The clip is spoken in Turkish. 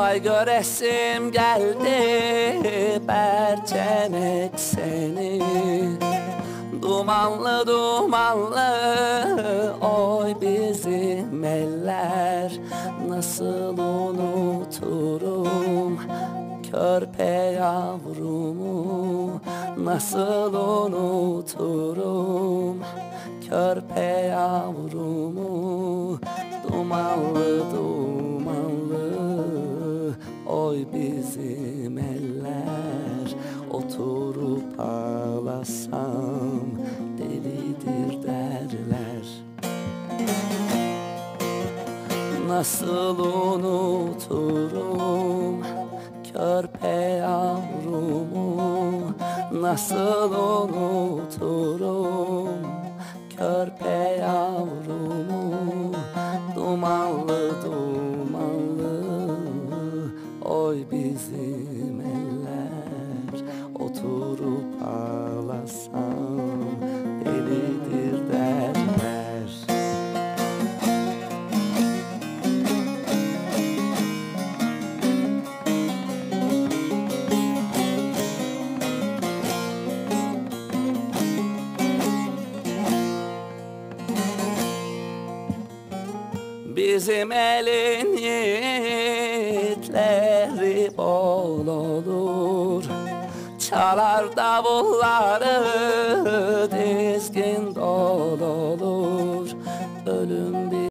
Vay göresim geldi bercenek seni. Dumanlı dumanlı oy bizim eller. Nasıl unuturum körpe yavrumu Nasıl unuturum körpe yavrumu oy bizim eller Oturup ağlasam delidir derler. Nasıl unuturum körpe yavrumu? Nasıl unuturum körpe oy bizim eller. Oturup ağlasam delidir derler. Bizim elin yiğitleri bol olur. Çalar davulları